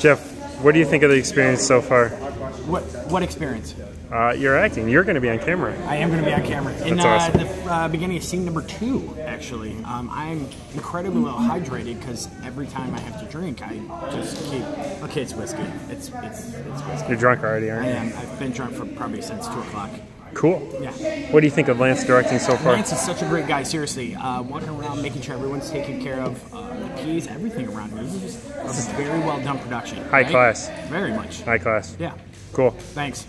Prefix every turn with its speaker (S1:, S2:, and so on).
S1: Jeff, what do you think of the experience so far?
S2: What what experience?
S1: Uh, you're acting. You're going to be on camera.
S2: I am going to be on camera in uh,
S1: awesome.
S2: the uh, beginning of scene number two. Actually, um, I'm incredibly well hydrated because every time I have to drink, I just keep. Okay, it's whiskey. It's it's it's whiskey.
S1: You're drunk already, aren't you?
S2: I am. I've been drunk for probably since two o'clock.
S1: Cool.
S2: Yeah.
S1: What do you think of Lance directing so far?
S2: Lance is such a great guy. Seriously, uh, walking around, making sure everyone's taken care of, uh, the keys, everything around here. This is just a very well done production.
S1: High
S2: right?
S1: class.
S2: Very much.
S1: High class.
S2: Yeah.
S1: Cool.
S2: Thanks.